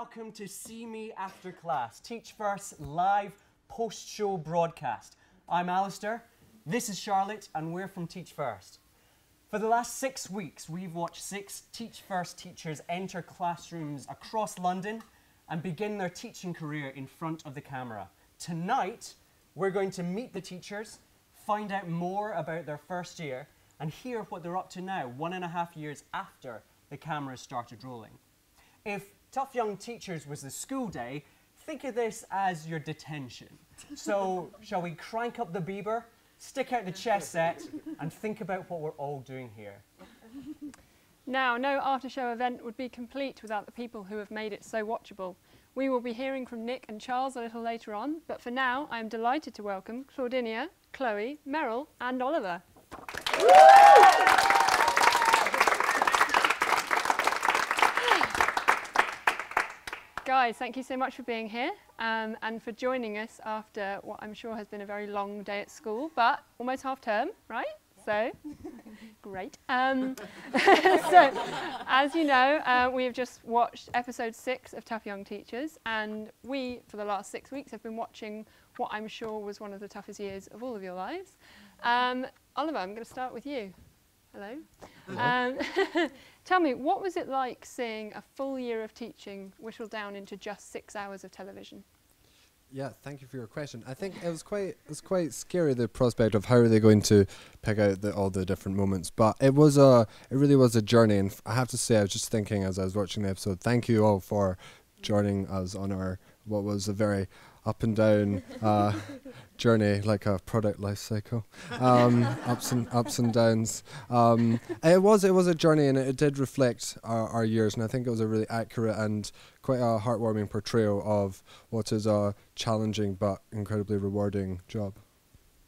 Welcome to See Me After Class, Teach First live post show broadcast. I'm Alistair, this is Charlotte, and we're from Teach First. For the last six weeks, we've watched six Teach First teachers enter classrooms across London and begin their teaching career in front of the camera. Tonight, we're going to meet the teachers, find out more about their first year, and hear what they're up to now, one and a half years after the cameras started rolling. If Tough Young Teachers was the school day, think of this as your detention. So, shall we crank up the Bieber, stick out the chess set, and think about what we're all doing here? Now, no after show event would be complete without the people who have made it so watchable. We will be hearing from Nick and Charles a little later on, but for now, I am delighted to welcome Claudenia, Chloe, Meryl, and Oliver. Guys, thank you so much for being here um, and for joining us after what I'm sure has been a very long day at school, but almost half term, right? So, great. Um, so, as you know, uh, we have just watched episode six of Tough Young Teachers, and we, for the last six weeks, have been watching what I'm sure was one of the toughest years of all of your lives. Um, Oliver, I'm going to start with you. Hello. Um, tell me, what was it like seeing a full year of teaching whittled down into just six hours of television? Yeah, thank you for your question. I think it was quite it was quite scary the prospect of how are they going to pick out the, all the different moments. But it was a it really was a journey, and f- I have to say I was just thinking as I was watching the episode. Thank you all for joining us on our what was a very up and down uh, journey, like a product life cycle, um, ups and ups and downs. Um, it was it was a journey, and it, it did reflect our, our years, and I think it was a really accurate and quite a heartwarming portrayal of what is a challenging but incredibly rewarding job.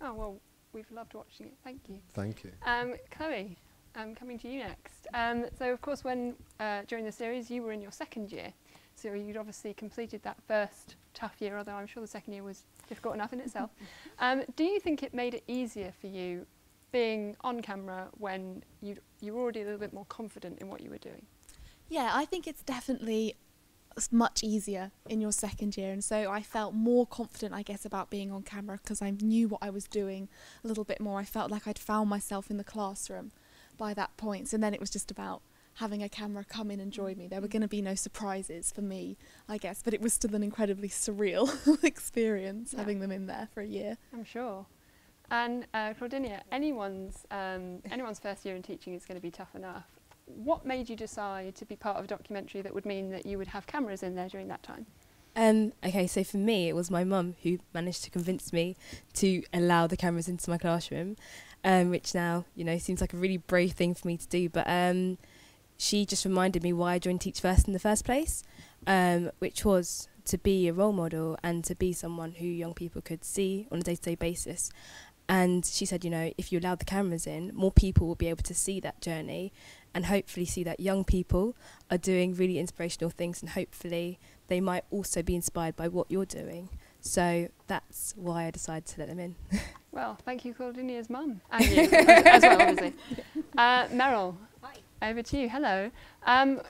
Oh, well, we've loved watching it. Thank you. Thank you. Um, Chloe, I'm coming to you next. Um, so, of course, when uh, during the series you were in your second year, so you'd obviously completed that first tough year, although I'm sure the second year was difficult enough in itself. Um, do you think it made it easier for you being on camera when you you were already a little bit more confident in what you were doing? Yeah, I think it's definitely much easier in your second year, and so I felt more confident, I guess, about being on camera because I knew what I was doing a little bit more. I felt like I'd found myself in the classroom by that point, and then it was just about having a camera come in and join me. There were going to be no surprises for me, I guess, but it was still an incredibly surreal experience Yeah. having them in there for a year. I'm sure. And uh, Claudenia, anyone's um, anyone's first year in teaching is going to be tough enough. What made you decide to be part of a documentary that would mean that you would have cameras in there during that time? Um, okay, so for me, it was my mum who managed to convince me to allow the cameras into my classroom, um, which now, you know, seems like a really brave thing for me to do. But um, she just reminded me why I joined Teach First in the first place, um, which was to be a role model and to be someone who young people could see on a day to day basis. And she said, you know, if you allow the cameras in, more people will be able to see that journey and hopefully see that young people are doing really inspirational things and hopefully they might also be inspired by what you're doing. So that's why I decided to let them in. Well, thank you, Claudenia's mum, and you as, well, obviously. Uh, Meryl, over to you. Hello. Um,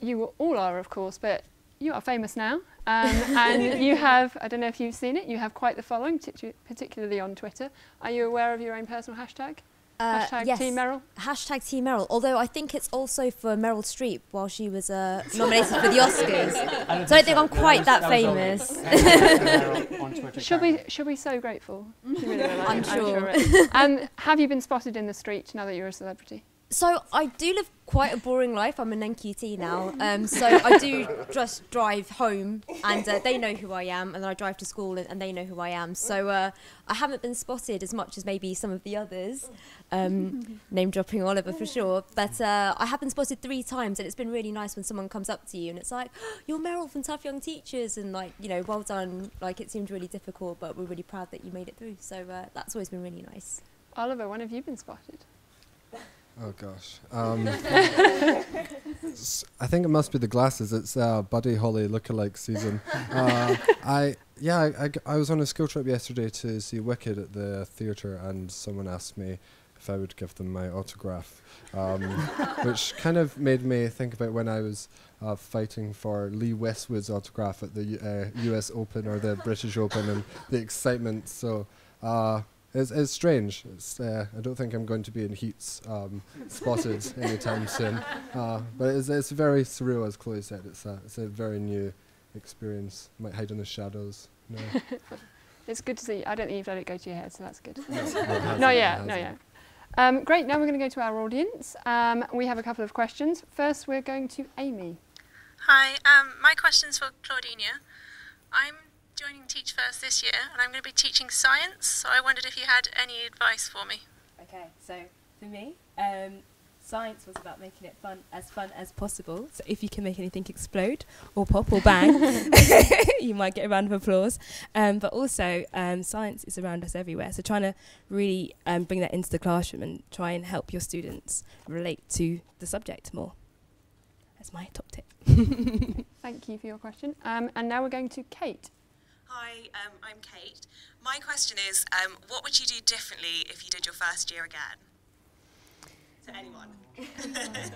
you all are, of course, but you are famous now, um, and you have. I don't know if you've seen it. You have quite the following, particularly on Twitter. Are you aware of your own personal hashtag? Uh, hashtag yes. Team Meryl. Hashtag Team Meryl. Although I think it's also for Meryl Streep while she was uh, nominated for the Oscars. I So I think I'm quite was- that was famous. Meryl on Twitter She'll be, she'll be so grateful. She really will, I'm sure. it. um, have you been spotted in the street now that you're a celebrity? So I do live quite a boring life. I'm an NQT now. Um, so I do just drive home and uh, they know who I am and then I drive to school and, and they know who I am. So uh, I haven't been spotted as much as maybe some of the others. Um, name dropping Oliver for sure. But uh, I have been spotted three times and it's been really nice when someone comes up to you and it's like, you're Meryl from Tough Young Teachers and like, you know, well done. Like it seemed really difficult but we're really proud that you made it through. So uh, that's always been really nice. Oliver, when have you been spotted? Oh gosh. Um, I think it must be the glasses. It's uh, Buddy Holly lookalike season. Uh, I yeah, I was on a school trip yesterday to see Wicked at the theatre, and someone asked me if if I would give them my autograph, um, which kind of made me think about when I was uh, fighting for Lee Westwood's autograph at the U- uh, U.S. Open or the British Open and the excitement. So uh, it's, it's strange. It's, uh, I don't think I'm going to be in heats um, spotted anytime soon. Uh, but it's, it's very surreal, as Chloe said. It's a, it's a very new experience. Might hide in the shadows. No, It's good to see. You. I don't think you've let it go to your head, so that's good. no, it hasn't, Not it yet, not hasn't. yet. Um, great, now we're going to go to our audience. Um, we have a couple of questions. First, we're going to Amy. Hi, um, my question's for Claudenia. I'm joining Teach First this year and I'm going to be teaching science, so I wondered if you had any advice for me. Okay, so for me, um, science was about making it fun, as fun as possible. So if you can make anything explode or pop or bang, you might get a round of applause. Um, but also, um, science is around us everywhere. So trying to really um, bring that into the classroom and try and help your students relate to the subject more. That's my top tip. Thank you for your question. Um, and now we're going to Kate. Hi, um, I'm Kate. My question is, um, what would you do differently if you did your first year again? To anyone.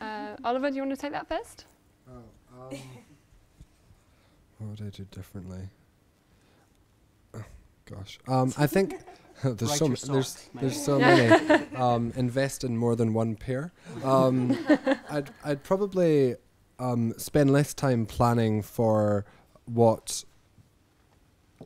Uh, Oliver, do you want to take that first? Oh, um, what would I do differently? Oh, gosh, um, I think there's Write so m- there's socks, there's so many. Um, invest in more than one pair. Um, I'd I'd probably um, spend less time planning for what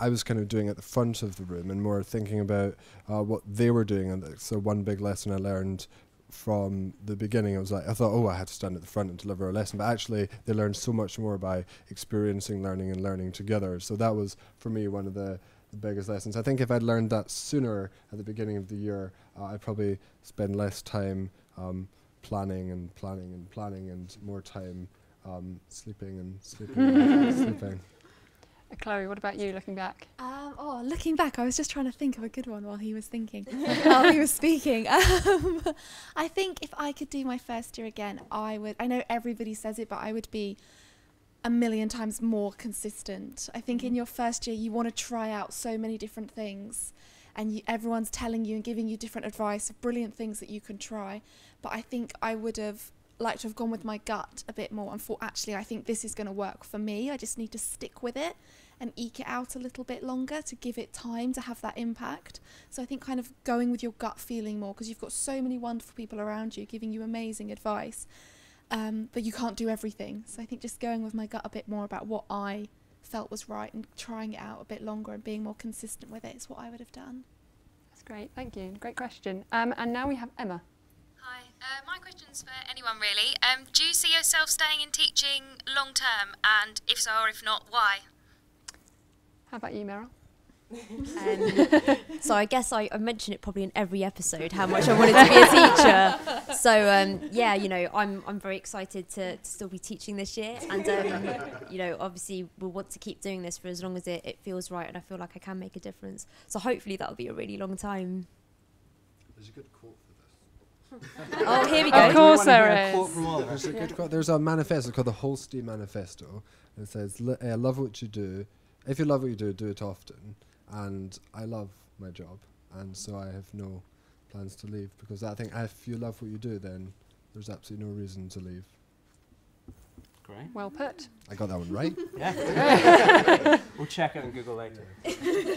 I was kind of doing at the front of the room and more thinking about uh, what they were doing. And so one big lesson I learned from the beginning, I was like, I thought, oh, I had to stand at the front and deliver a lesson. But actually, they learned so much more by experiencing learning and learning together. So that was, for me, one of the, the biggest lessons. I think if I'd learned that sooner at the beginning of the year, uh, I'd probably spend less time um, planning and planning and planning and more time um, sleeping and sleeping and sleeping. Chloe, what about you looking back? Um, oh, looking back, I was just trying to think of a good one while he was thinking, while he was speaking. Um, I think if I could do my first year again, I would. I know everybody says it, but I would be a million times more consistent. I think in your first year, you want to try out so many different things, and you, everyone's telling you and giving you different advice of brilliant things that you can try. But I think I would have liked to have gone with my gut a bit more and thought, actually, I think this is going to work for me. I just need to stick with it and eke it out a little bit longer to give it time to have that impact. So I think kind of going with your gut feeling more because you've got so many wonderful people around you giving you amazing advice, um, but you can't do everything. So I think just going with my gut a bit more about what I felt was right and trying it out a bit longer and being more consistent with it is what I would have done. That's great, thank you. Great question. Um, and now we have Emma. Hi, uh, my question's for anyone really. Um, do you see yourself staying in teaching long term, and if so or if not, why? How about you, Meryl? Um, so I guess I, I mention it probably in every episode how much I wanted to be a teacher. So um, yeah, you know, I'm I'm very excited to, to still be teaching this year, and um, you know, obviously we'll want to keep doing this for as long as it, it feels right, and I feel like I can make a difference. So hopefully that'll be a really long time. There's a good quote for this. Oh, here we go. Of course Anyone hear there a quote is. from Oliver? There's a good quote. There's a manifesto called the Holstee Manifesto. And it says, "Lo- uh, "Love what you do. If you love what you do, do it often." And I love my job, and so I have no plans to leave because I think if you love what you do, then there's absolutely no reason to leave. Great. Well put. I got that one right. Yeah. we'll check it on Google later.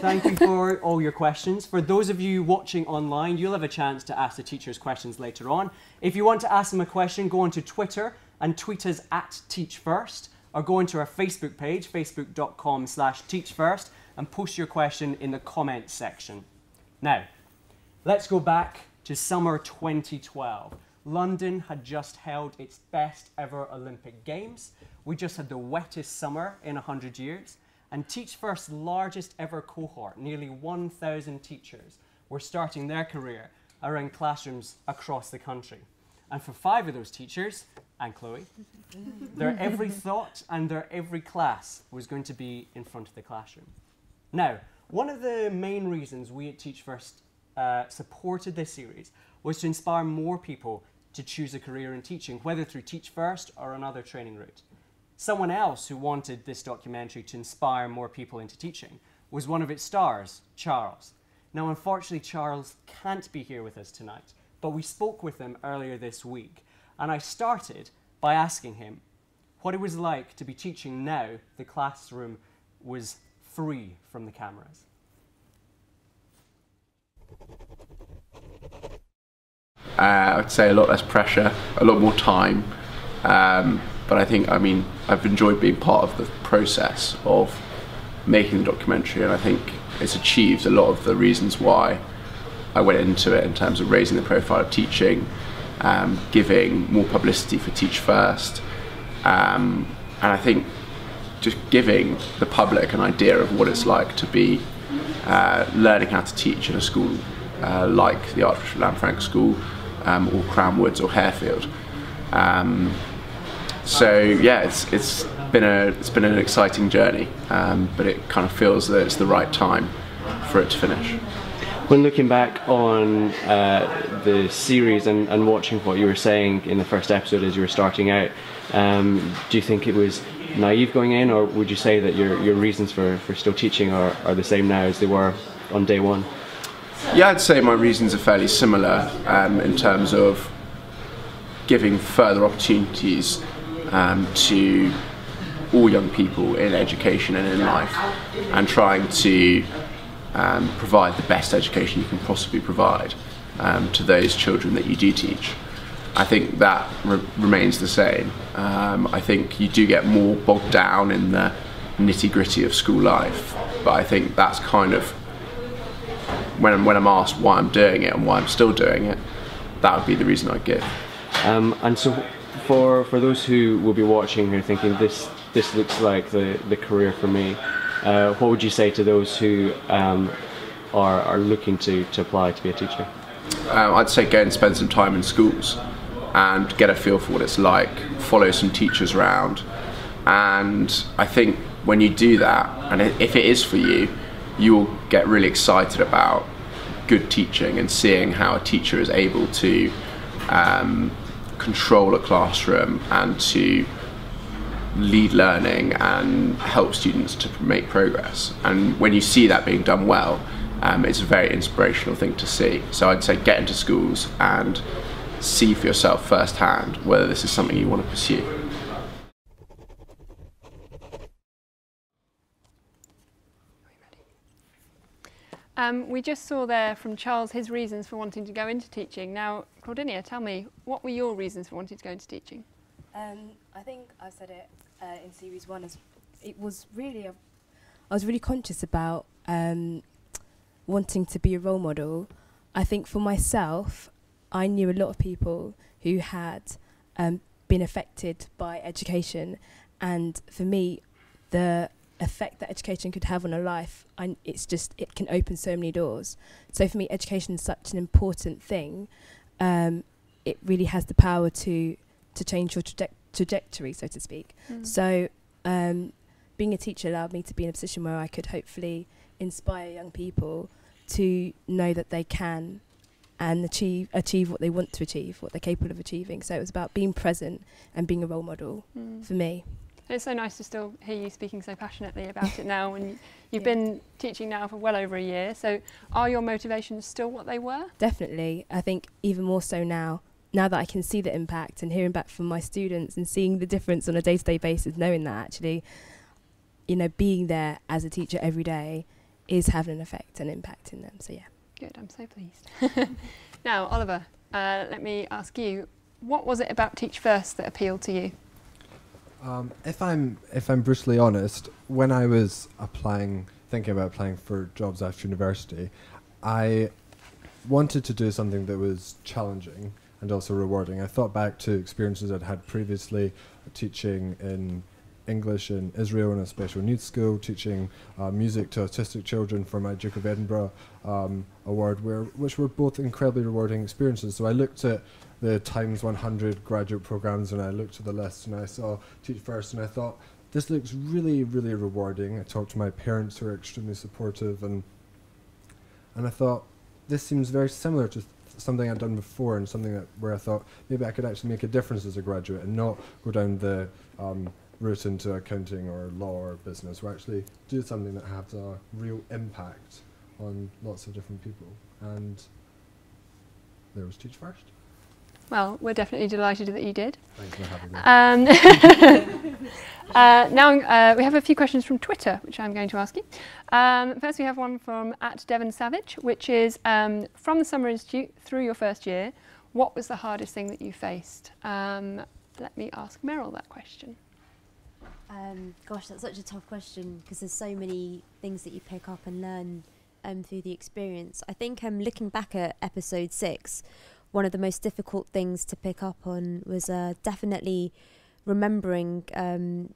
Thank you for all your questions. For those of you watching online, you'll have a chance to ask the teachers questions later on. If you want to ask them a question, go onto Twitter and tweet us at Teach First, or go into our Facebook page, facebook.com slash Teach First, and post your question in the comments section. Now, let's go back to summer 2012. London had just held its best ever Olympic Games. We just had the wettest summer in 100 years. And Teach First's largest ever cohort, nearly 1,000 teachers, were starting their career around classrooms across the country. And for five of those teachers, and Chloe, their every thought and their every class was going to be in front of the classroom. Now, one of the main reasons we at Teach First uh, supported this series was to inspire more people to choose a career in teaching, whether through Teach First or another training route. Someone else who wanted this documentary to inspire more people into teaching was one of its stars, Charles. Now, unfortunately, Charles can't be here with us tonight, but we spoke with him earlier this week, and I started by asking him what it was like to be teaching now the classroom was free from the cameras. Uh, I'd say a lot less pressure, a lot more time. Um, but I think, I mean, I've enjoyed being part of the process of making the documentary, and I think it's achieved a lot of the reasons why I went into it in terms of raising the profile of teaching, um, giving more publicity for Teach First, um, and I think just giving the public an idea of what it's like to be uh, learning how to teach in a school uh, like the Archbishop Lanfranc School um, or Crown Woods or Harefield. Um, so yeah, it's it's been a it's been an exciting journey, um, but it kind of feels that it's the right time for it to finish. When looking back on uh, the series and, and watching what you were saying in the first episode as you were starting out, um, do you think it was naive going in, or would you say that your, your reasons for, for still teaching are, are the same now as they were on day one? Yeah, I'd say my reasons are fairly similar um, in terms of giving further opportunities um, to all young people in education and in life, and trying to um, provide the best education you can possibly provide um, to those children that you do teach. I think that re- remains the same. Um, I think you do get more bogged down in the nitty gritty of school life, but I think that's kind of when I'm, when I'm asked why I'm doing it and why I'm still doing it, that would be the reason I'd give. Um, and so, for for those who will be watching who are thinking this this looks like the, the career for me, uh, what would you say to those who um, are are looking to, to apply to be a teacher? Um, I'd say go and spend some time in schools and get a feel for what it's like. Follow some teachers around, and I think when you do that, and if it is for you, you will get really excited about good teaching and seeing how a teacher is able to um, control a classroom and to lead learning and help students to make progress. And when you see that being done well, um, it's a very inspirational thing to see. So I'd say get into schools and see for yourself firsthand whether this is something you want to pursue. Um, we just saw there from Charles his reasons for wanting to go into teaching. Now, Claudenia, tell me, what were your reasons for wanting to go into teaching? Um, I think I said it uh, in series one. As it was really, a, I was really conscious about um, wanting to be a role model. I think for myself, I knew a lot of people who had um, been affected by education, and for me, the effect that education could have on a life, I, it's just it can open so many doors. So for me, education is such an important thing. Um, it really has the power to to change your traje- trajectory, so to speak. Mm. So um, being a teacher allowed me to be in a position where I could hopefully inspire young people to know that they can and achieve achieve what they want to achieve, what they're capable of achieving. So it was about being present and being a role model Mm. for me. It's so nice to still hear you speaking so passionately about it now, and you've Yeah. been teaching now for well over a year. So, are your motivations still what they were? Definitely. I think even more so now, now that I can see the impact and hearing back from my students and seeing the difference on a day to day basis, knowing that actually, you know, being there as a teacher every day is having an effect and impacting them. So, yeah. Good, I'm so pleased. now, Oliver, uh, let me ask you, what was it about Teach First that appealed to you? Um, if I'm if I'm brutally honest, when I was applying, thinking about applying for jobs after university, I wanted to do something that was challenging and also rewarding. I thought back to experiences I'd had previously, teaching in English in Israel in a special needs school, teaching uh, music to autistic children for my Duke of Edinburgh um, award, where which were both incredibly rewarding experiences. So I looked at the Times 100 graduate programs and I looked at the list and I saw Teach First and I thought this looks really really rewarding. I talked to my parents who are extremely supportive and and I thought this seems very similar to something I'd done before and something that where I thought maybe I could actually make a difference as a graduate and not go down the um, route into accounting or law or business, I actually do something that has a real impact on lots of different people. And there was Teach First. Well, we're definitely delighted that you did. Thanks for having me. Um, uh, now uh, we have a few questions from Twitter, which I'm going to ask you. Um, first, we have one from at Devon Savage, which is um, from the Summer Institute through your first year. What was the hardest thing that you faced? Um, let me ask Meryl that question. Um, gosh, that's such a tough question because there's so many things that you pick up and learn um, through the experience. I think um, looking back at episode six, one of the most difficult things to pick up on was uh, definitely remembering um,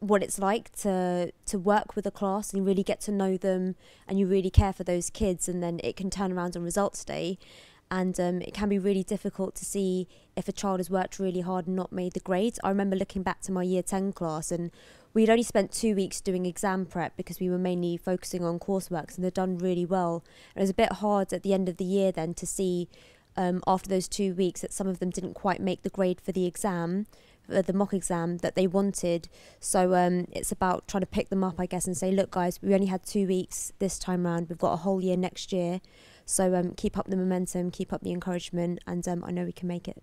what it's like to to work with a class and you really get to know them and you really care for those kids and then it can turn around on results day and um, it can be really difficult to see if a child has worked really hard and not made the grades. I remember looking back to my year 10 class and we'd only spent two weeks doing exam prep because we were mainly focusing on coursework and they'd done really well. It was a bit hard at the end of the year then to see um, after those two weeks that some of them didn't quite make the grade for the exam, the mock exam that they wanted. So um, it's about trying to pick them up, I guess, and say, look, guys, we only had two weeks this time round. We've got a whole year next year. So um, keep up the momentum, keep up the encouragement, and um, I know we can make it.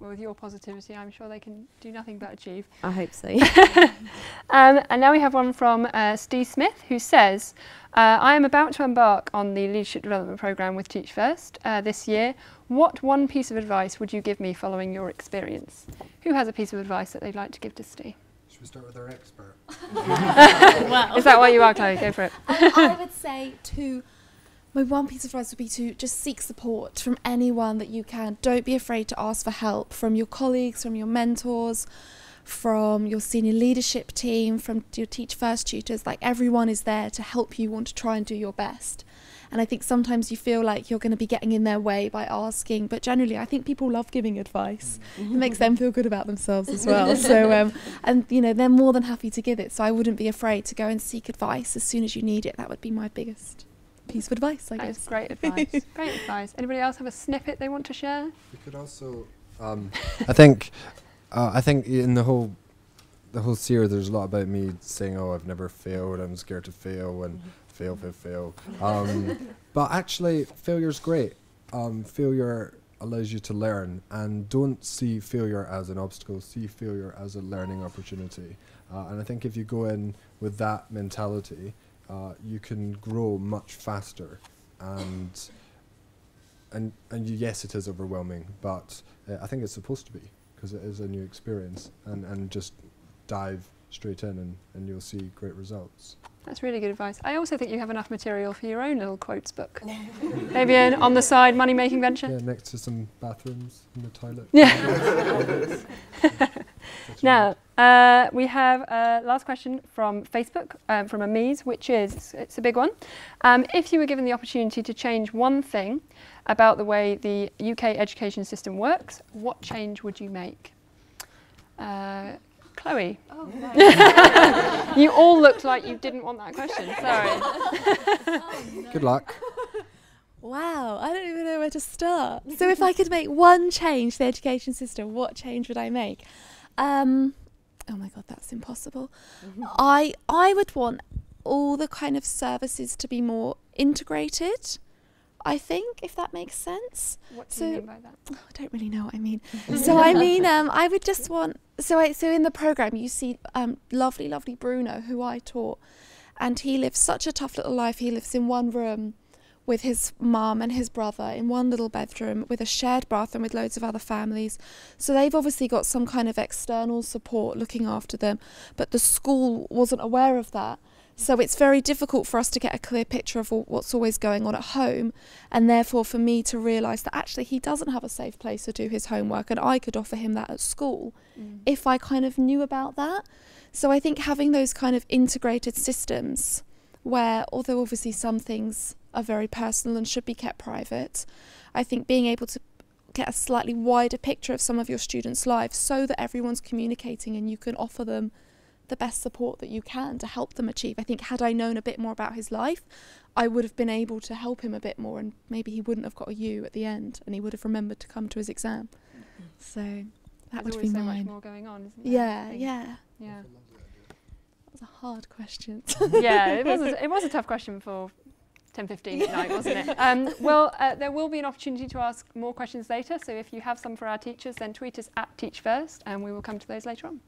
Well, with your positivity, I'm sure they can do nothing but achieve. I hope so. um, and now we have one from uh, Steve Smith, who says, uh, I am about to embark on the Leadership Development Programme with Teach First uh, this year. What one piece of advice would you give me following your experience? Who has a piece of advice that they'd like to give to Steve? Should we start with our expert? Is that why you are, Chloe? Go for it. Um, I would say to my one piece of advice would be to just seek support from anyone that you can. Don't be afraid to ask for help from your colleagues, from your mentors, from your senior leadership team, from your Teach First tutors. Like everyone is there to help you want to try and do your best. And I think sometimes you feel like you're going to be getting in their way by asking, but generally, I think people love giving advice. It makes them feel good about themselves as well. so, um, and you know, they're more than happy to give it. So I wouldn't be afraid to go and seek advice as soon as you need it. That would be my biggest piece of advice, I That is guess. great advice. great advice. Anybody else have a snippet they want to share? We could also, um, I think, uh, I think in the whole, the whole series, there's a lot about me saying, "Oh, I've never failed. I'm scared to fail and fail, fail, fail." Um, but actually, failure's great. Um, failure allows you to learn, and don't see failure as an obstacle. See failure as a learning opportunity. Uh, and I think if you go in with that mentality, uh, you can grow much faster and and and yes, it is overwhelming, but uh, I think it's supposed to be because it is a new experience, and and just dive straight in, and and you'll see great results. That's really good advice. I also think you have enough material for your own little quotes book. Maybe an on the side money making venture. Yeah, next to some bathrooms in the toilet. Yeah. Now, uh, we have a last question from Facebook um, from Amise, which is it's a big one. Um, if you were given the opportunity to change one thing about the way the UK education system works, what change would you make? Uh, Chloe. you all looked like you didn't want that question. Sorry. Good luck. Wow, I don't even know where to start. So, if I could make one change to the education system, what change would I make? Um, oh my god, that's impossible. I I would want all the kind of services to be more integrated. I think, if that makes sense. What do So- you mean by that? Oh, I don't really know what I mean. so I mean, um, I would just want. So I so in the program you see um, lovely, lovely Bruno, who I taught, and he lives such a tough little life. He lives in one room with his mum and his brother in one little bedroom with a shared bathroom with loads of other families. So they've obviously got some kind of external support looking after them, but the school wasn't aware of that. So it's very difficult for us to get a clear picture of what's always going on at home, and therefore for me to realise that actually he doesn't have a safe place to do his homework, and I could offer him that at school mm. if I kind of knew about that. So I think having those kind of integrated systems where, although obviously some things are very personal and should be kept private, I think being able to get a slightly wider picture of some of your students' lives so that everyone's communicating and you can offer them the best support that you can to help them achieve. I think had I known a bit more about his life, I would have been able to help him a bit more and maybe he wouldn't have got a U at the end and he would have remembered to come to his exam. Mm-hmm. So that There's would be so mine. much more going on, isn't there? Yeah, yeah. Yeah. That was a hard question. yeah, it was. A, it was a tough question for 10.15 at night, wasn't it? Um, well, uh, there will be an opportunity to ask more questions later, so if you have some for our teachers, then tweet us at Teach First, and we will come to those later on.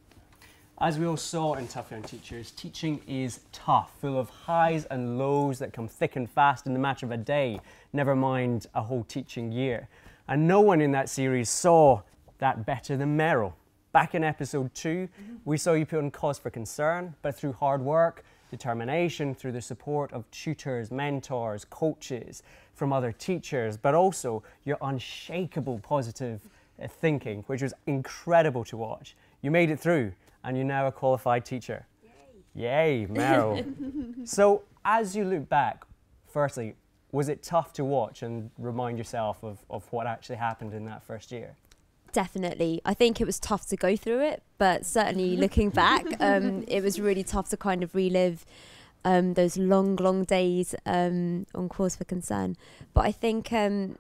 As we all saw in Tough Young Teachers, teaching is tough, full of highs and lows that come thick and fast in the matter of a day, never mind a whole teaching year. And no one in that series saw that better than Meryl. Back in episode 2 we saw you put on cause for concern, but through hard work, determination, through the support of tutors, mentors, coaches, from other teachers, but also your unshakable positive uh, thinking, which was incredible to watch. You made it through, and you're now a qualified teacher. Yay, Yay Meryl. so, as you look back, firstly, was it tough to watch and remind yourself of, of what actually happened in that first year? Definitely. I think it was tough to go through it, but certainly looking back, um, it was really tough to kind of relive um, those long, long days um, on cause for concern. But I think um,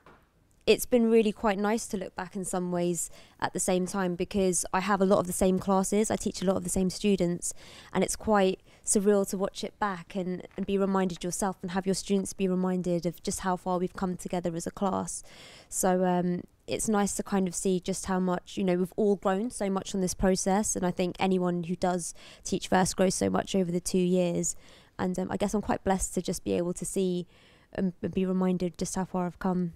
it's been really quite nice to look back in some ways at the same time because I have a lot of the same classes, I teach a lot of the same students, and it's quite surreal to watch it back and, and be reminded yourself and have your students be reminded of just how far we've come together as a class. So um, it's nice to kind of see just how much, you know, we've all grown so much on this process. And I think anyone who does teach first grows so much over the two years. And um, I guess I'm quite blessed to just be able to see and be reminded just how far I've come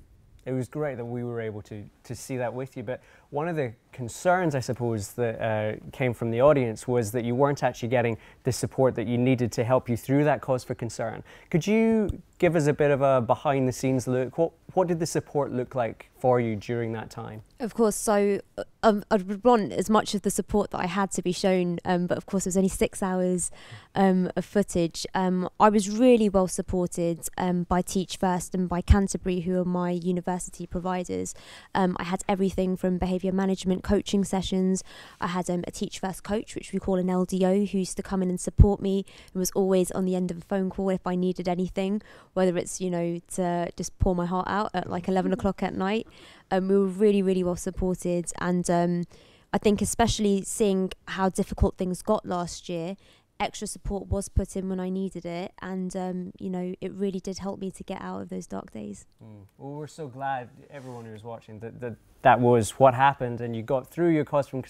it was great that we were able to, to see that with you. But one of the concerns, I suppose, that uh, came from the audience was that you weren't actually getting the support that you needed to help you through that cause for concern. Could you give us a bit of a behind the scenes look? What, what did the support look like for you during that time? Of course, so uh, um, I'd want as much of the support that I had to be shown, um, but of course, it was only six hours um, of footage. Um, I was really well supported um, by Teach First and by Canterbury, who are my university providers. Um, I had everything from behaviour management coaching sessions. I had a Teach First coach, which we call an LDO, who used to come in and support me and was always on the end of a phone call if I needed anything, whether it's, you know, to just pour my heart out at like 11 o'clock at night. Um, we were really, really well supported. And um, I think, especially seeing how difficult things got last year, extra support was put in when I needed it. And, um, you know, it really did help me to get out of those dark days. Mm. Well, we're so glad, everyone who was watching, that, that that was what happened and you got through your cause from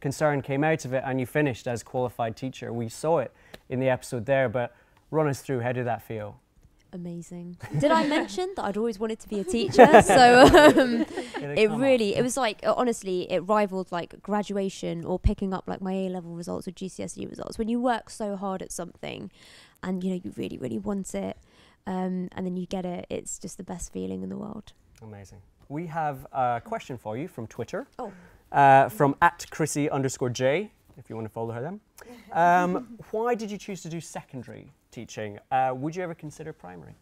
concern, came out of it, and you finished as qualified teacher. We saw it in the episode there, but run us through how did that feel? Amazing. Did I mention that I'd always wanted to be a teacher? so um, it really, it was like uh, honestly, it rivaled like graduation or picking up like my A level results or GCSE results. When you work so hard at something, and you know you really, really want it, um, and then you get it, it's just the best feeling in the world. Amazing. We have a question for you from Twitter. Oh. Uh, from at Chrissy underscore J, if you want to follow her then. Um, why did you choose to do secondary? Teaching, uh, would you ever consider primary?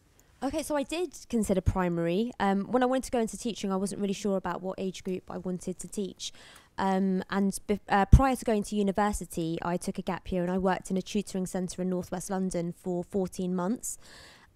Okay, so I did consider primary. Um, when I wanted to go into teaching, I wasn't really sure about what age group I wanted to teach. Um, and uh, prior to going to university, I took a gap year and I worked in a tutoring centre in northwest London for 14 months.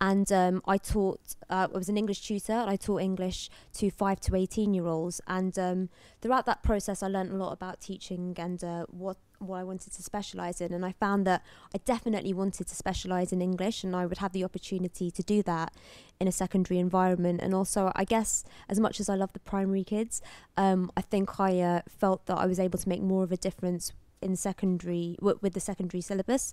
And um, I taught, uh, I was an English tutor and I taught English to 5 to 18 year olds. And um, throughout that process, I learned a lot about teaching and uh, what what I wanted to specialise in. And I found that I definitely wanted to specialise in English, and I would have the opportunity to do that in a secondary environment. And also, I guess, as much as I love the primary kids, um, I think I uh, felt that I was able to make more of a difference in secondary with the secondary syllabus.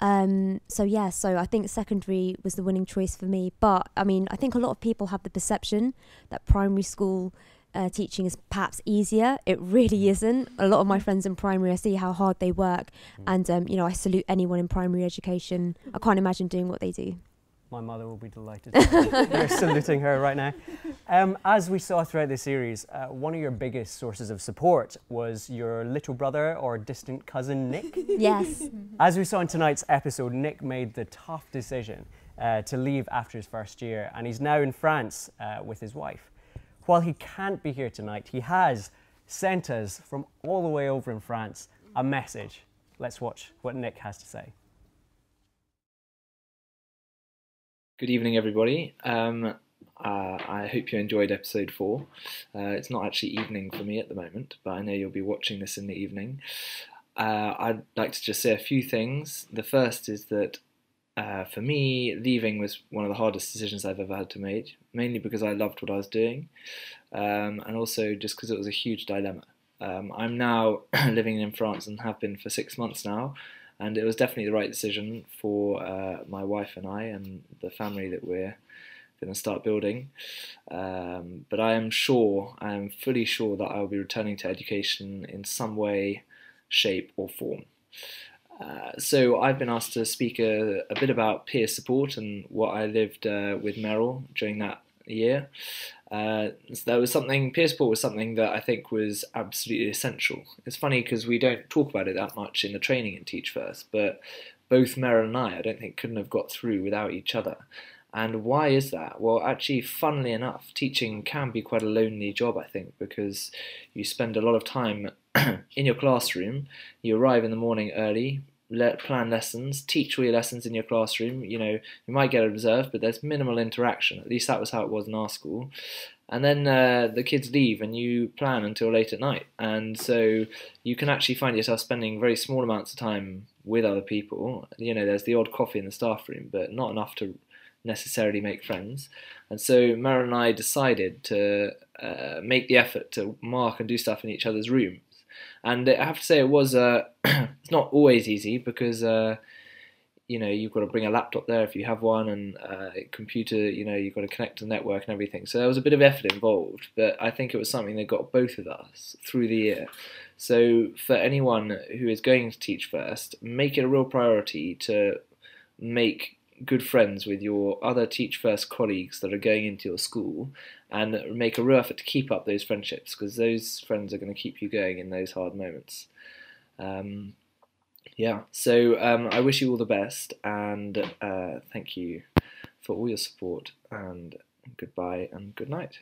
Um, so yeah, so I think secondary was the winning choice for me. But I mean, I think a lot of people have the perception that primary school uh, teaching is perhaps easier. It really mm. isn't. A lot of my friends in primary, I see how hard they work, mm. and um, you know, I salute anyone in primary education. I can't imagine doing what they do. My mother will be delighted. We're saluting her right now. Um, as we saw throughout the series, uh, one of your biggest sources of support was your little brother or distant cousin, Nick. yes. As we saw in tonight's episode, Nick made the tough decision uh, to leave after his first year, and he's now in France uh, with his wife while he can't be here tonight, he has sent us from all the way over in France a message. Let's watch what Nick has to say. Good evening, everybody. Um, uh, I hope you enjoyed episode four. Uh, it's not actually evening for me at the moment, but I know you'll be watching this in the evening. Uh, I'd like to just say a few things. The first is that uh, for me, leaving was one of the hardest decisions I've ever had to make, mainly because I loved what I was doing, um, and also just because it was a huge dilemma. Um, I'm now living in France and have been for six months now, and it was definitely the right decision for uh, my wife and I and the family that we're going to start building. Um, but I am sure, I am fully sure that I will be returning to education in some way, shape, or form. Uh, so I've been asked to speak a, a, bit about peer support and what I lived uh, with Meryl during that year. Uh, so that was something, peer support was something that I think was absolutely essential. It's funny because we don't talk about it that much in the training in Teach First, but both Meryl and I, I don't think, couldn't have got through without each other. And why is that? Well, actually, funnily enough, teaching can be quite a lonely job, I think, because you spend a lot of time in your classroom. You arrive in the morning early, let, plan lessons, teach all your lessons in your classroom. You know, you might get observed, but there's minimal interaction. At least that was how it was in our school. And then uh, the kids leave, and you plan until late at night. And so you can actually find yourself spending very small amounts of time with other people. You know, there's the odd coffee in the staff room, but not enough to necessarily make friends. And so Mara and I decided to uh, make the effort to mark and do stuff in each other's rooms. And I have to say, it was uh, it's not always easy because uh, you know you've got to bring a laptop there if you have one, and uh, computer. You know you've got to connect to the network and everything. So there was a bit of effort involved, but I think it was something that got both of us through the year. So for anyone who is going to teach first, make it a real priority to make good friends with your other Teach First colleagues that are going into your school and make a real effort to keep up those friendships because those friends are going to keep you going in those hard moments. Um, yeah, so um, I wish you all the best and uh, thank you for all your support and goodbye and good night.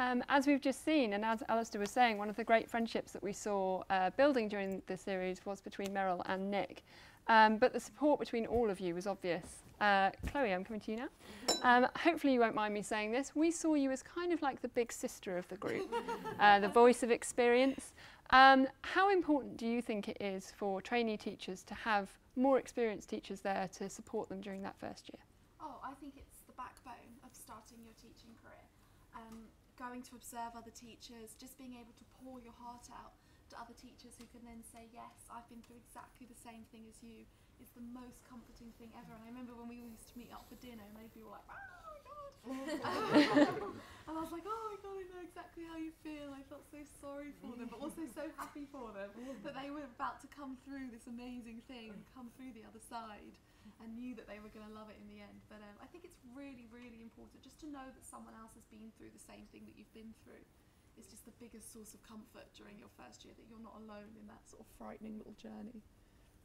Um, as we've just seen, and as Alistair was saying, one of the great friendships that we saw uh, building during the series was between Meryl and Nick. Um, but the support between all of you was obvious. Uh, Chloe, I'm coming to you now. Um, hopefully you won't mind me saying this. We saw you as kind of like the big sister of the group, uh, the voice of experience. Um, how important do you think it is for trainee teachers to have more experienced teachers there to support them during that first year? Oh, I think it's the backbone of starting your teaching career. Um, going to observe other teachers, just being able to pour your heart out to other teachers who can then say, yes, I've been through exactly the same thing as you, is the most comforting thing ever. And I remember when we used to meet up for dinner and they'd be all like, oh my God. and I was like, oh my God, I know exactly how you feel. I felt so sorry for them, but also so happy for them that they were about to come through this amazing thing and come through the other side and knew that they were going to love it in the end. But um, I think it's really, really important just to know that someone else has been through the same thing that you've been through. It's just the biggest source of comfort during your first year that you're not alone in that sort of frightening little journey.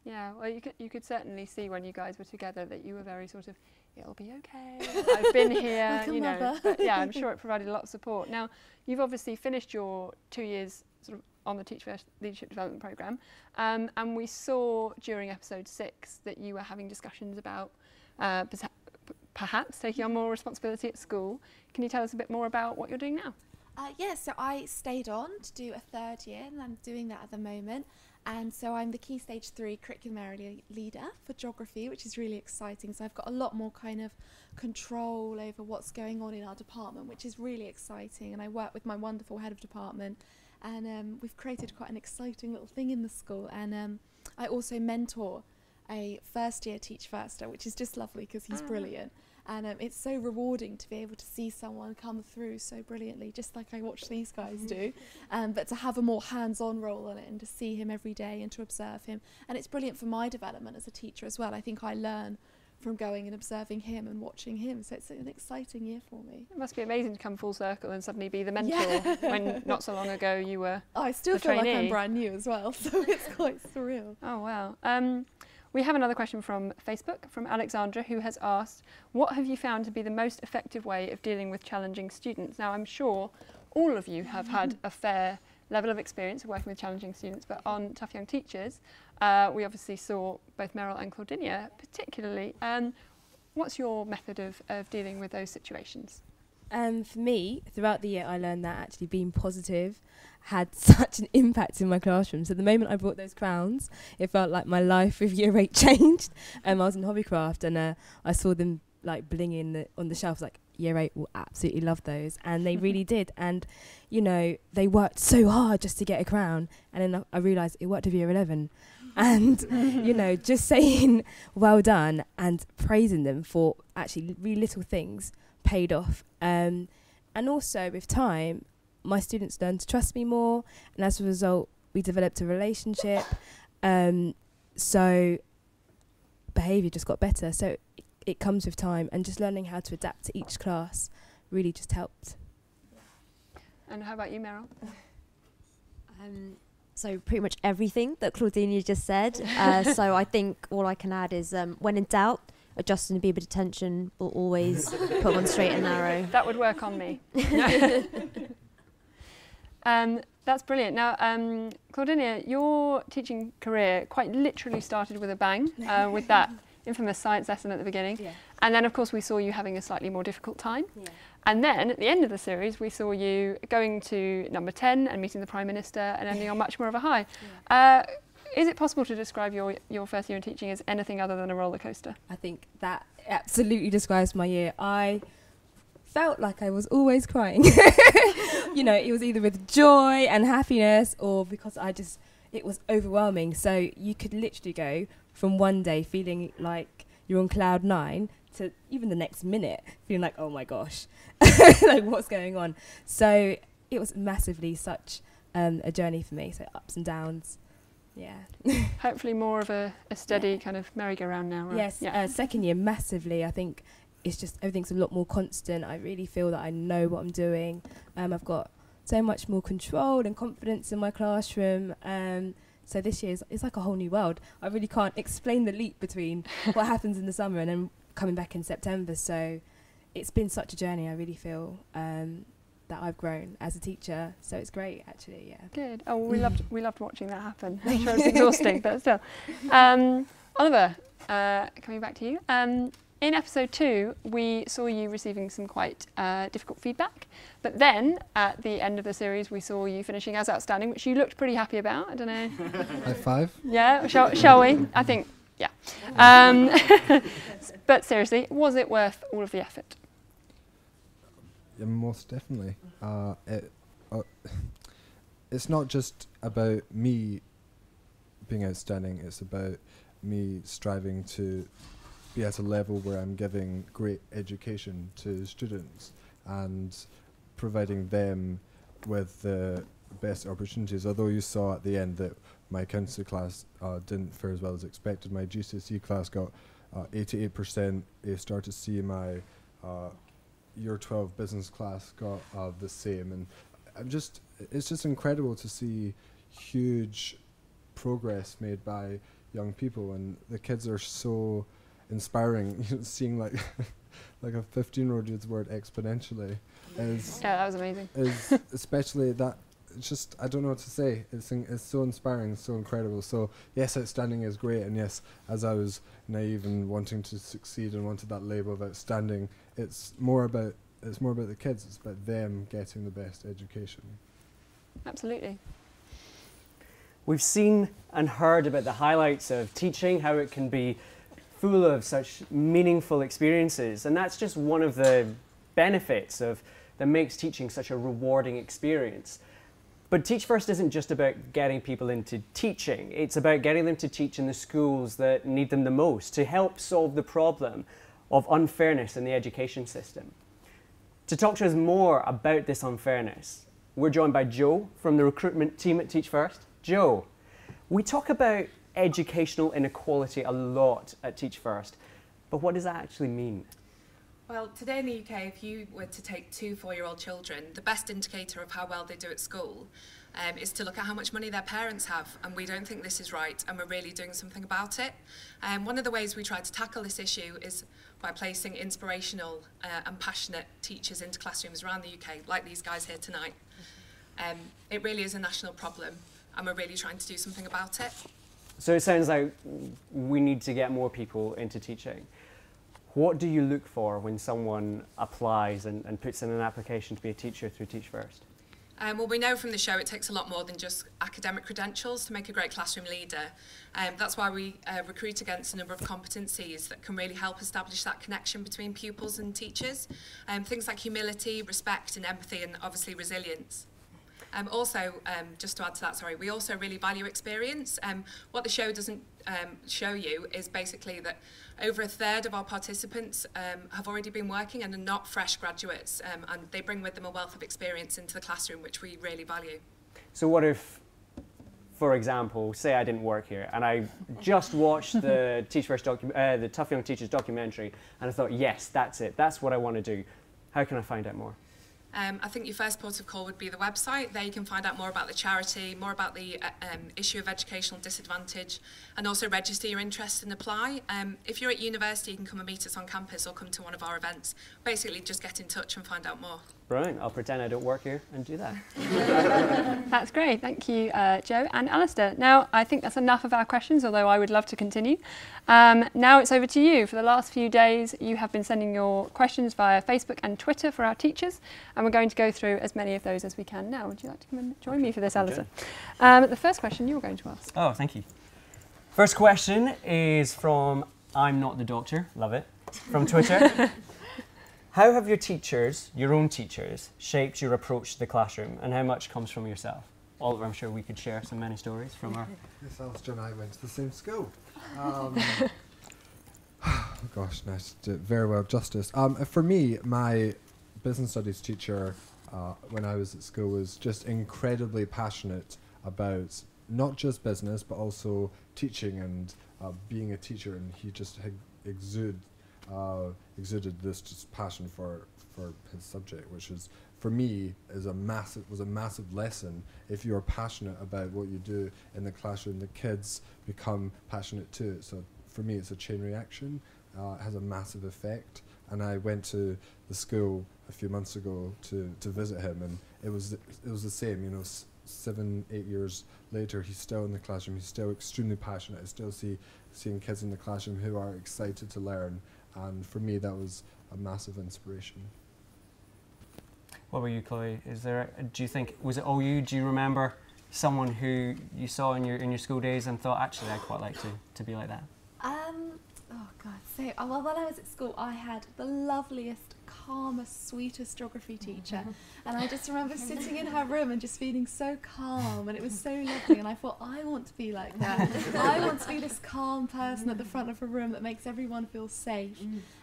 Yeah, well, you could, you could certainly see when you guys were together that you were very sort of, it'll be okay, I've been here, you know. Yeah, I'm sure it provided a lot of support. Now, you've obviously finished your two years sort of on the Teach First Leadership Development Programme. Um, and we saw during episode six that you were having discussions about uh, perhaps taking on more responsibility at school. Can you tell us a bit more about what you're doing now? Uh, yeah, so I stayed on to do a third year, and I'm doing that at the moment. And so I'm the Key Stage 3 curriculum area leader for geography, which is really exciting. So I've got a lot more kind of control over what's going on in our department, which is really exciting. And I work with my wonderful head of department and um, we've created quite an exciting little thing in the school. And um, I also mentor a first year teach firster, which is just lovely because he's ah. brilliant. And um, it's so rewarding to be able to see someone come through so brilliantly, just like I watch these guys do. Um, but to have a more hands on role on it and to see him every day and to observe him. And it's brilliant for my development as a teacher as well. I think I learn from going and observing him and watching him. So it's an exciting year for me. It must be amazing to come full circle and suddenly be the mentor yeah. when not so long ago you were. Oh, I still feel trainee. like I'm brand new as well, so it's quite surreal. Oh wow. Um, we have another question from Facebook from Alexandra who has asked, what have you found to be the most effective way of dealing with challenging students? Now I'm sure all of you have had a fair level of experience of working with challenging students, but on Tough Young Teachers, uh, we obviously saw both Meryl and Claudenia particularly. Um, what's your method of, of dealing with those situations? Um, for me, throughout the year, I learned that actually being positive had such an impact in my classroom. So the moment I brought those crowns, it felt like my life with year eight changed. Um, I was in hobbycraft and uh, I saw them like blinging the, on the shelves. Like year eight will absolutely love those, and they really did. And you know, they worked so hard just to get a crown, and then I, I realised it worked with year eleven. And you know, just saying well done and praising them for actually really little things paid off. Um, and also with time, my students learned to trust me more, and as a result, we developed a relationship. Um, so behaviour just got better. So it, it comes with time, and just learning how to adapt to each class really just helped. And how about you, Meryl? Um, so pretty much everything that Claudenia just said. Uh, so I think all I can add is um, when in doubt, a Justin Bieber detention will always put one straight and narrow. That would work on me. um, that's brilliant. Now, um, Claudenia, your teaching career quite literally started with a bang uh, with that infamous science lesson at the beginning. Yeah. And then, of course, we saw you having a slightly more difficult time. Yeah. And then at the end of the series, we saw you going to number 10 and meeting the Prime Minister and ending on much more of a high. Uh, is it possible to describe your, your first year in teaching as anything other than a roller coaster? I think that absolutely describes my year. I felt like I was always crying. you know, it was either with joy and happiness or because I just, it was overwhelming. So you could literally go from one day feeling like you're on cloud nine to even the next minute feeling like, oh my gosh, like what's going on? So it was massively such um, a journey for me. So ups and downs. Yeah. Hopefully more of a, a steady kind of merry-go-round now, right? Yes, Yeah. uh, second year massively. I think it's just everything's a lot more constant. I really feel that I know what I'm doing. Um, I've got so much more control and confidence in my classroom. Um, so this year is it's like a whole new world. I really can't explain the leap between what happens in the summer and then coming back in September. So it's been such a journey. I really feel um, that I've grown as a teacher. So it's great, actually. Yeah. Good. Oh, well, we loved we loved watching that happen. I'm sure it's exhausting, but still. Um, Oliver, uh, coming back to you. Um, in episode two, we saw you receiving some quite uh, difficult feedback, but then at the end of the series, we saw you finishing as outstanding, which you looked pretty happy about. I don't know. High five. Yeah, shall, shall we? I think, yeah. Um, but seriously, was it worth all of the effort? Yeah, most definitely. Uh, it, uh, it's not just about me being outstanding. It's about me striving to be at a level where I'm giving great education to students and providing them with the best opportunities. Although you saw at the end that my accountancy class uh, didn't fare as well as expected, my GCSE class got uh, 88%. A star to C. My uh, year 12 business class got uh, the same and i'm just it's just incredible to see huge progress made by young people and the kids are so inspiring seeing like like a 15 year old use the word exponentially is Yeah, that was amazing. is especially that just I don't know what to say. It's in, it's so inspiring, so incredible. So yes, outstanding is great, and yes, as I was naive and wanting to succeed and wanted that label of outstanding, it's more about it's more about the kids. It's about them getting the best education. Absolutely. We've seen and heard about the highlights of teaching, how it can be full of such meaningful experiences, and that's just one of the benefits of that makes teaching such a rewarding experience. But Teach First isn't just about getting people into teaching, it's about getting them to teach in the schools that need them the most to help solve the problem of unfairness in the education system. To talk to us more about this unfairness, we're joined by Joe from the recruitment team at Teach First. Joe, we talk about educational inequality a lot at Teach First, but what does that actually mean? Well, today in the UK, if you were to take two four year old children, the best indicator of how well they do at school um, is to look at how much money their parents have. And we don't think this is right, and we're really doing something about it. Um, one of the ways we try to tackle this issue is by placing inspirational uh, and passionate teachers into classrooms around the UK, like these guys here tonight. Um, it really is a national problem, and we're really trying to do something about it. So it sounds like we need to get more people into teaching. What do you look for when someone applies and, and puts in an application to be a teacher through Teach First? Um, well, we know from the show it takes a lot more than just academic credentials to make a great classroom leader. Um, that's why we uh, recruit against a number of competencies that can really help establish that connection between pupils and teachers. Um, things like humility, respect and empathy and obviously resilience. Um, also, um, just to add to that, sorry, we also really value experience. Um, what the show doesn't um, show you is basically that over a third of our participants um, have already been working and are not fresh graduates, um, and they bring with them a wealth of experience into the classroom, which we really value. So, what if, for example, say I didn't work here and I just watched the Teach First docu- uh, the Tough Young Teachers documentary, and I thought, yes, that's it, that's what I want to do. How can I find out more? Um, I think your first port of call would be the website. There you can find out more about the charity, more about the uh, um, issue of educational disadvantage, and also register your interest and apply. Um, if you're at university, you can come and meet us on campus or come to one of our events. Basically, just get in touch and find out more. Brilliant. I'll pretend I don't work here and do that. That's great. Thank you, uh, Joe and Alistair. Now, I think that's enough of our questions, although I would love to continue. Um, now it's over to you. For the last few days, you have been sending your questions via Facebook and Twitter for our teachers, and we're going to go through as many of those as we can now. Would you like to come and join me for this, Alistair? Um, the first question you were going to ask. Oh, thank you. First question is from I'm Not the Doctor, love it, from Twitter. how have your teachers, your own teachers, shaped your approach to the classroom and how much comes from yourself? Oliver, I'm sure we could share some many stories from our. Yes, Alistair and I went to the same school. Um, oh gosh, nice. Did very well justice. Um, for me, my business studies teacher uh, when I was at school was just incredibly passionate about not just business but also teaching and uh, being a teacher, and he just had exude, uh, exuded this just passion for for his subject, which is for me is a massive was a massive lesson. If you're passionate about what you do in the classroom, the kids become passionate too. So for me, it's a chain reaction. Uh, it has a massive effect. And I went to the school a few months ago to, to visit him, and it was it was the same. You know, seven eight years later, he's still in the classroom. He's still extremely passionate. I still see seeing kids in the classroom who are excited to learn, and for me, that was a massive inspiration. What about you, Chloe? Is there? A, do you think was it all you? Do you remember someone who you saw in your in your school days and thought actually I'd quite like to to be like that? Um, oh God. So, oh, well, when I was at school, I had the loveliest, calmest, sweetest geography teacher, and I just remember sitting in her room and just feeling so calm, and it was so lovely. And I thought, I want to be like that. I want to be this calm person at the front of a room that makes everyone feel safe.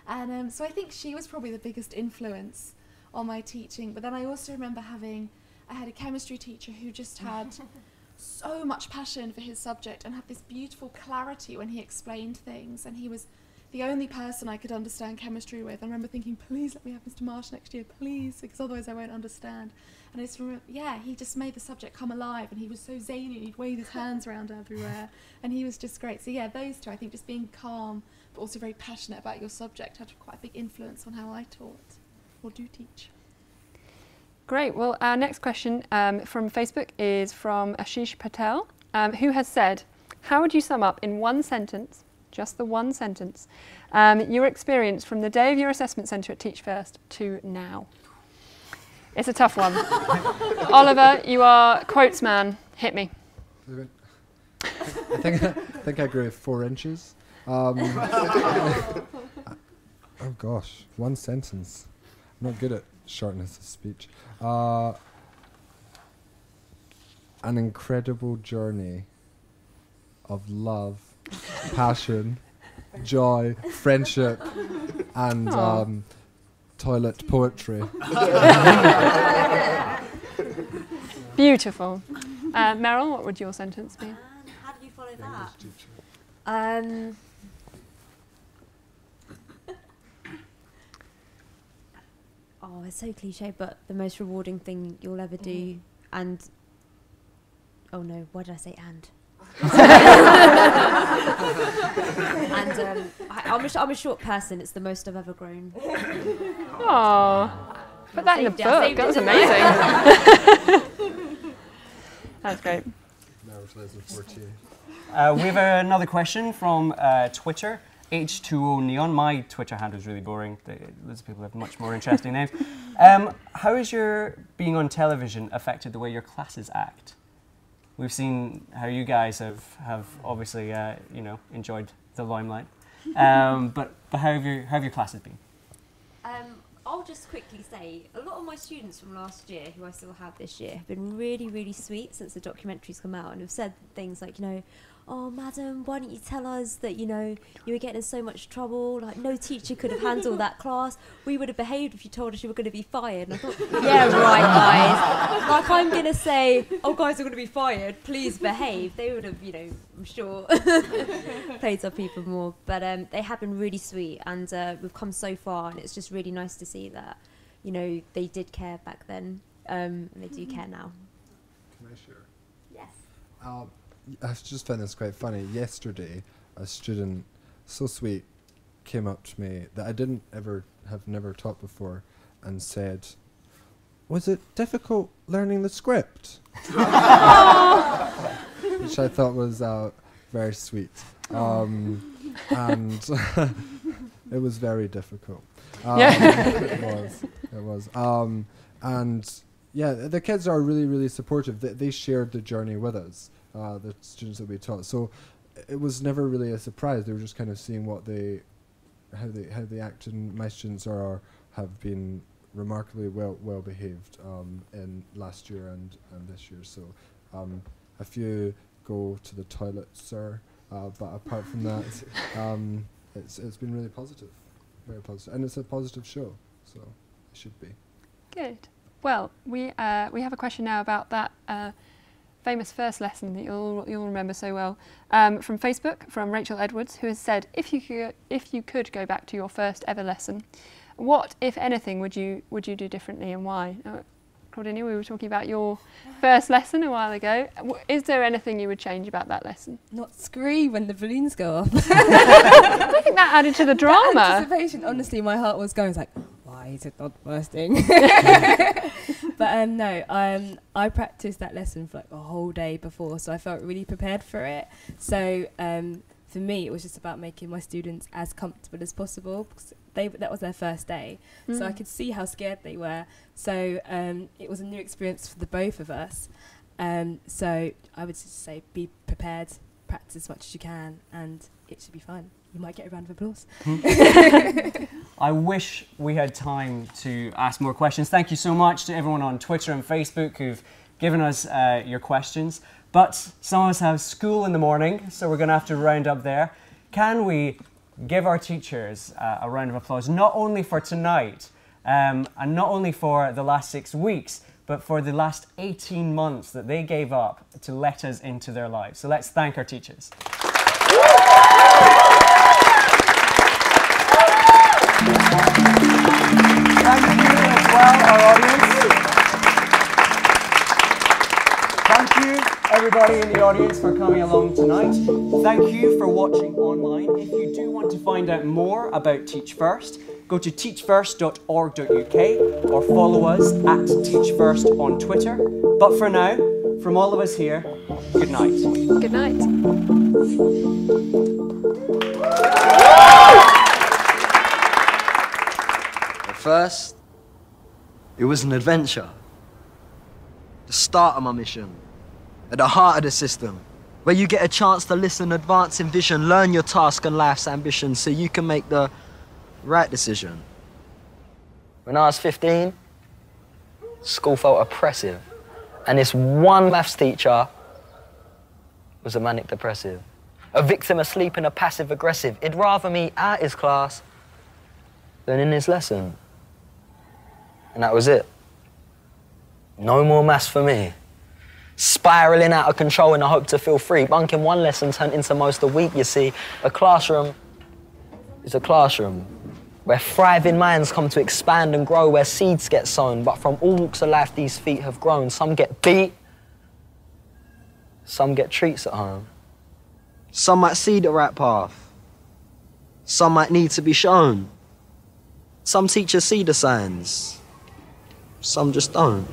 And um, so I think she was probably the biggest influence on my teaching. But then I also remember having, I had a chemistry teacher who just had so much passion for his subject and had this beautiful clarity when he explained things. And he was the only person I could understand chemistry with. I remember thinking, please let me have Mr. Marsh next year, please, because otherwise I won't understand. And it's yeah, he just made the subject come alive and he was so zany and he'd wave his hands around everywhere. And he was just great. So, yeah, those two, I think just being calm but also very passionate about your subject had quite a big influence on how I taught or do teach. Great. Well, our next question um, from Facebook is from Ashish Patel, um, who has said, How would you sum up in one sentence, just the one sentence, um, your experience from the day of your assessment centre at Teach First to now? It's a tough one. Oliver, you are quotes man. Hit me. I think I think I grew four inches. Um, oh gosh, one sentence. I'm not good at shortness of speech. Uh, an incredible journey of love, passion, joy, friendship, and um, toilet poetry. Beautiful. Uh, Meryl, what would your sentence be? How do you follow that? Um, oh, it's so cliche, but the most rewarding thing you'll ever do, and oh no, why did I say and? and um, I, I'm, a, sh- I'm a short person. It's the most I've ever grown. Oh, put that in the Saved it, I book. saved That's it. amazing. That's great. Uh, we have another question from uh, Twitter. H2O Neon. My Twitter handle is really boring. The- Loads of people have much more interesting names. Um, how has your being on television affected the way your classes act? We've seen how you guys have, have obviously uh, you know enjoyed the limelight, um, but, but how have your how have your classes been? Um, I'll just quickly say a lot of my students from last year, who I still have this year, have been really, really sweet since the documentary's come out and have said things like, you know, oh, madam, why don't you tell us that, you know, you were getting in so much trouble? Like, no teacher could have handled that class. We would have behaved if you told us you were going to be fired. And I thought, yeah, right, guys. Like, I'm going to say, oh, guys are going to be fired. Please behave. They would have, you know, I'm sure, played some people more. But um, they have been really sweet and uh, we've come so far. And it's just really nice to see that, you know, they did care back then um, and they do care now. Can I share? Yes. Um, I just found this quite funny. Yesterday, a student, so sweet, came up to me that I didn't ever have never taught before, and said, "Was it difficult learning the script?" Which I thought was uh, very sweet, um, and it was very difficult. Um, it was. It was. Um, and yeah, the kids are really, really supportive. They, they shared the journey with us, uh, the students that we taught. So it was never really a surprise. They were just kind of seeing what they, how they, how they act. And my students are have been remarkably well well behaved um, in last year and, and this year. So um, a few go to the toilet, sir. Uh, but apart from that, um, it's it's been really positive, very positive, and it's a positive show. So it should be. Good. Well, we uh, we have a question now about that uh, famous first lesson that you'll you'll remember so well um, from Facebook from Rachel Edwards, who has said, if you could if you could go back to your first ever lesson, what if anything would you would you do differently and why? Uh, Claudenia, we were talking about your first lesson a while ago. Is there anything you would change about that lesson? Not scream when the balloons go off. I think that added to the That drama. anticipation, honestly, my heart was going it's like, why is it not bursting? But um, no, um, I practiced that lesson for like a whole day before, so I felt really prepared for it. So um, for me, it was just about making my students as comfortable as possible because they that was their first day, so I Mm. could see how scared they were. So um, it was a new experience for the both of us. Um, so I would just say be prepared, practice as much as you can, and it should be fun. You might get a round of applause. I wish we had time to ask more questions. Thank you so much to everyone on Twitter and Facebook who've given us uh, your questions. But some of us have school in the morning, so we're going to have to round up there. Can we give our teachers uh, a round of applause, not only for tonight um, and not only for the last six weeks, but for the last 18 months that they gave up to let us into their lives? So let's thank our teachers. Thank you as well, our audience. Thank you, everybody in the audience, for coming along tonight. Thank you for watching online. If you do want to find out more about Teach First, go to teachfirst.org.uk or follow us at Teach First on Twitter. But for now, from all of us here, good night. Good night. First, it was an adventure. The start of my mission. At the heart of the system. Where you get a chance to listen, advance in vision, learn your task and life's ambition so you can make the right decision. When I was 15, school felt oppressive. And this one maths teacher was a manic depressive. A victim asleep and a passive aggressive. He'd rather me at his class than in his lesson. And that was it. No more maths for me. Spiraling out of control in the hope to feel free. Bunking one lesson turned into most a week, you see. A classroom is a classroom where thriving minds come to expand and grow, where seeds get sown. But from all walks of life, these feet have grown. Some get beat, some get treats at home. Some might see the right path, some might need to be shown. Some teachers see the signs, some just don't.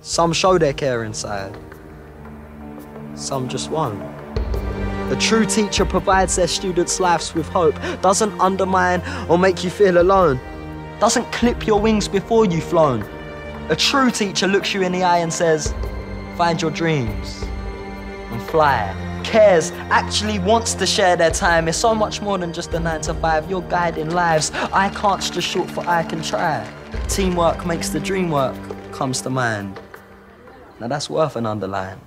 Some show their care inside, some just won't. A true teacher provides their students' lives with hope, doesn't undermine or make you feel alone, doesn't clip your wings before you've flown. A true teacher looks you in the eye and says, Find your dreams and fly. Cares, actually wants to share their time. It's so much more than just a nine to five. You're guiding lives. I can't just short for I can try. Teamwork makes the dream work, comes to mind. Now that's worth an underline.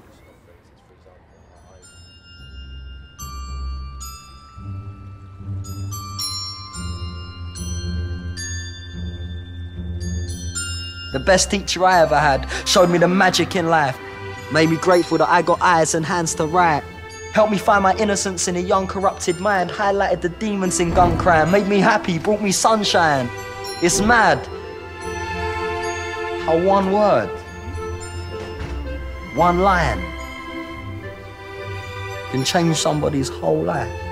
The best teacher I ever had showed me the magic in life. Made me grateful that I got eyes and hands to write. Helped me find my innocence in a young corrupted mind. Highlighted the demons in gun crime. Made me happy, brought me sunshine. It's mad. How one word, one line can change somebody's whole life.